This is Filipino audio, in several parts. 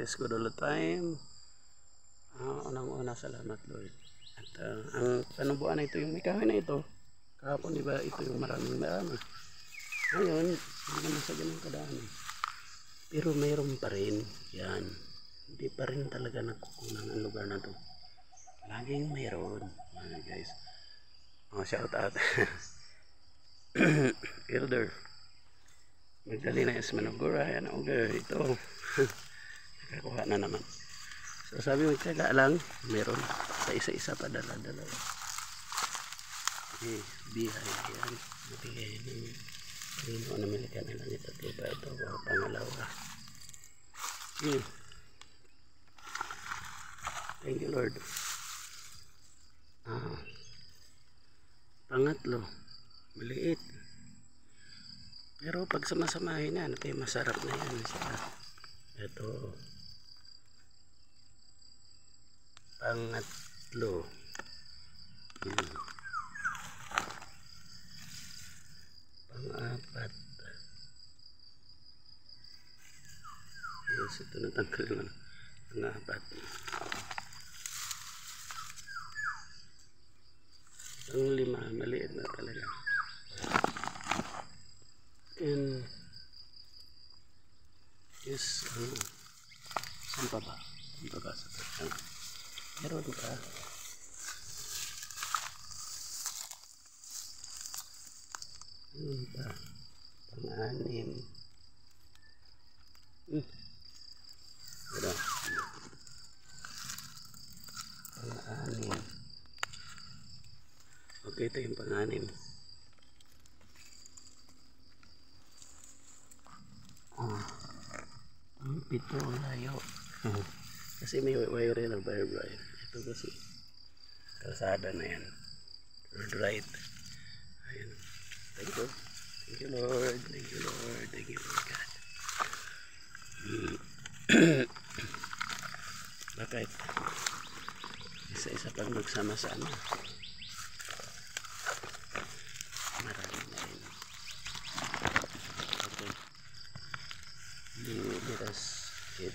Is good all the time. Ah, unang-una, salamat Lord. At ah, ang panubuan na ito, yung may kahoy na ito, kahapon di ba ito yung maraming marami. Ngayon, hindi naman sa ganun kadami. Pero mayroon pa rin, yan. Hindi pa rin talaga nakukunan ang lugar na to. Laging mayroon, mga guys. Oh, shout out. Elder. Magdalena Esmanogora. Yan, okay. Ito. Nakakuha na naman. So sabi mo, tsaga lang, meron sa isa-isa pa dala-dala. Okay, bihay yan. Bigay ng Panginoon na milikan na langit at lupa ito. O pangalawa. Hmm. Thank you Lord. Ah. Pangatlo, maliit. Pero pag samasamahin yan, ito yung masarap na yan. Ito. banget loh. Ini pengapat ya situ nonton yang mana? Pengapat panglima maliit na ya, talaga and yes ano? Saan pa ba baru dua. Lupa penganim hmm. udah. Penganim oke itu yang ah itu lah. Hmm. Kasi may wire na wire wire. Ito kasi kalsada na yan. Road right. Ayan. Thank you. Thank you Lord. Thank you Lord. Thank you Lord God. Hmm. Bakit? Isa-isa pang magsama-sama. Marami na rin. Okay. Di- Let us get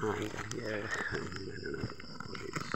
behind here.